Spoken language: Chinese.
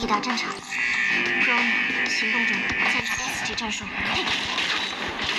抵达战场。Chrono 行动中，检查 S 级战术。行